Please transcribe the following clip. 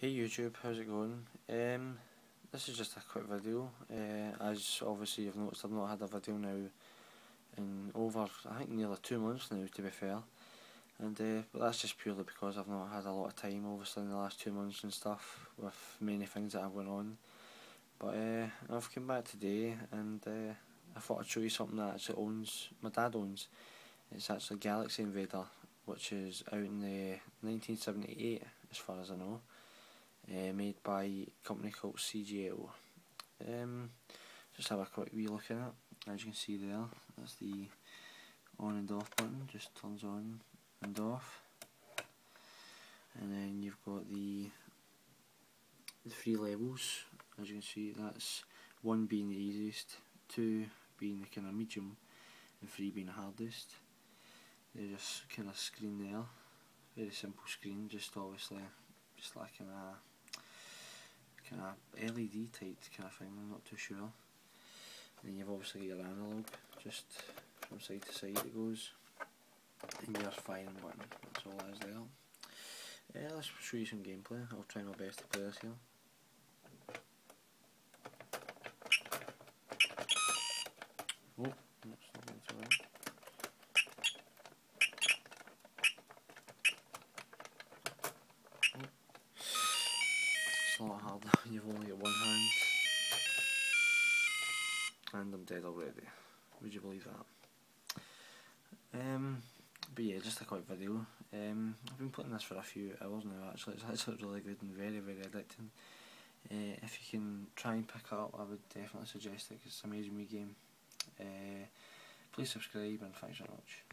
Hey YouTube, how's it going? Um, this is just a quick video. Uh, as obviously you've noticed, I've not had a video now in over, I think nearly two months now to be fair. And uh, but that's just purely because I've not had a lot of time obviously in the last two months and stuff with many things that have gone on. But uh, I've come back today and uh, I thought I'd show you something that actually owns, my dad owns. It's actually Galaxy Invader, which is out in the 1978 as far as I know uh, made by a company called CGL. Um, just have a quick wee look at it. As you can see there, that's the on and off button, just turns on and off. And then you've got the the three levels, as you can see, that's one being the easiest, two being the kind of medium, and three being the hardest. There's just kind of screen there, very simple screen, just obviously just like in a kind of LED type kind of thing, I'm not too sure. And then you've obviously got your analog, just from side to side it goes. And your firing button, that's all that is there. Yeah, let's show you some gameplay, I'll try my best to play this here. Oh, that's not you've only got one hand. And I'm dead already. Would you believe that? Um, but yeah, just a quick video. Um, I've been putting this for a few hours now actually, it's actually really good and very very addicting. Uh, if you can try and pick it up I would definitely suggest it because it's an amazing wee game. Uh, please subscribe and thanks very much.